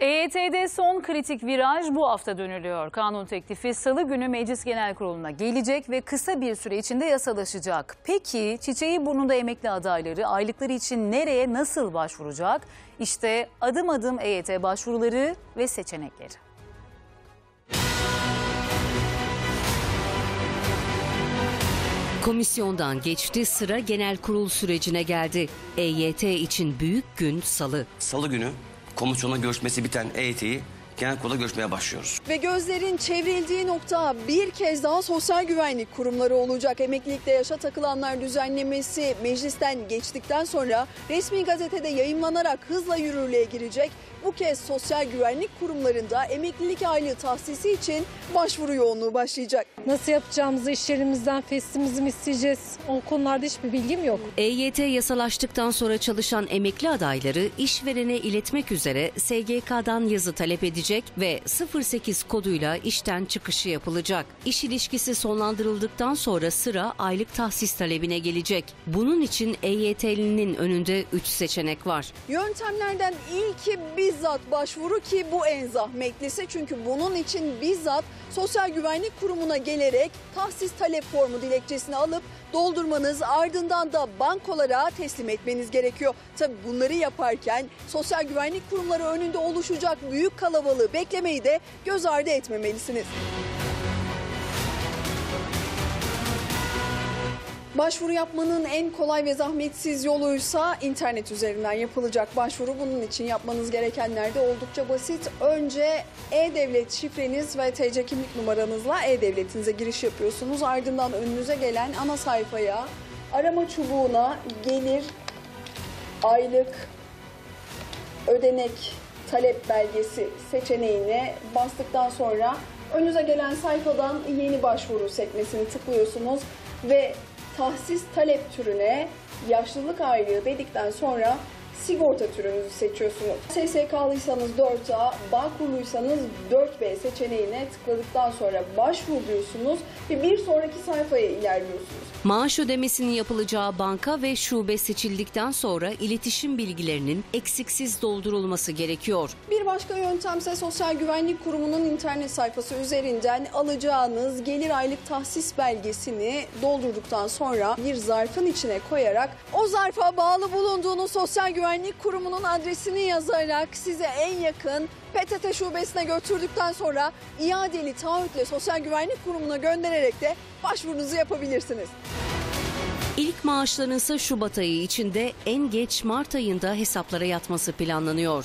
EYT'de son kritik viraj bu hafta dönülüyor. Kanun teklifi salı günü Meclis Genel Kurulu'na gelecek ve kısa bir süre içinde yasalaşacak. Peki çiçeği burnunda emekli adayları aylıkları için nereye nasıl başvuracak? İşte adım adım EYT başvuruları ve seçenekleri. Komisyondan geçti sıra genel kurul sürecine geldi. EYT için büyük gün salı. Salı günü komisyonla görüşmesi biten EYT'yi genel kurula görüşmeye başlıyoruz. Ve gözlerin çevrildiği nokta bir kez daha sosyal güvenlik kurumları olacak. Emeklilikte yaşa takılanlar düzenlemesi meclisten geçtikten sonra resmi gazetede yayımlanarak hızla yürürlüğe girecek. Bu kez sosyal güvenlik kurumlarında emeklilik aylığı tahsisi için başvuru yoğunluğu başlayacak. Nasıl yapacağımızı iş yerimizden festimizi mi isteyeceğiz? O konularda hiçbir bilgim yok. EYT yasalaştıktan sonra çalışan emekli adayları işverene iletmek üzere SGK'dan yazı talep edecek ve 08 koduyla işten çıkışı yapılacak. İş ilişkisi sonlandırıldıktan sonra sıra aylık tahsis talebine gelecek. Bunun için EYT'linin önünde 3 seçenek var. Yöntemlerden ilki bizzat başvuru ki bu en zahmetlisi. Çünkü bunun için bizzat Sosyal Güvenlik Kurumu'na gelerek tahsis talep formu dilekçesini alıp doldurmanız ardından da bankolara teslim etmeniz gerekiyor. Tabi bunları yaparken Sosyal Güvenlik Kurumları önünde oluşacak büyük kalabalığı beklemeyi de göz ardı etmemelisiniz. Başvuru yapmanın en kolay ve zahmetsiz yoluysa internet üzerinden yapılacak başvuru. Bunun için yapmanız gerekenler de oldukça basit. Önce e-devlet şifreniz ve TC kimlik numaranızla e-devletinize giriş yapıyorsunuz. Ardından önünüze gelen ana sayfaya arama çubuğuna gelir, aylık, ödenek, talep belgesi seçeneğine bastıktan sonra önünüze gelen sayfadan yeni başvuru sekmesini tıklıyorsunuz ve tahsis talep türüne yaşlılık aylığı dedikten sonra sigorta türünüzü seçiyorsunuz. SSK'lıysanız 4A, Bağkurluysanız 4B seçeneğine tıkladıktan sonra başvur diyorsunuz ve bir sonraki sayfaya ilerliyorsunuz. Maaş ödemesinin yapılacağı banka ve şube seçildikten sonra iletişim bilgilerinin eksiksiz doldurulması gerekiyor. Bir başka yöntemse Sosyal Güvenlik Kurumu'nun internet sayfası üzerinden alacağınız gelir aylık tahsis belgesini doldurduktan sonra bir zarfın içine koyarak o zarfa bağlı bulunduğunuz Sosyal Güvenlik Kurumu'nun adresini yazarak size en yakın PTT şubesine götürdükten sonra iadeli taahhütle Sosyal Güvenlik Kurumu'na göndererek de başvurunuzu yapabilirsiniz. İlk maaşların Şubat ayı içinde en geç Mart ayında hesaplara yatması planlanıyor.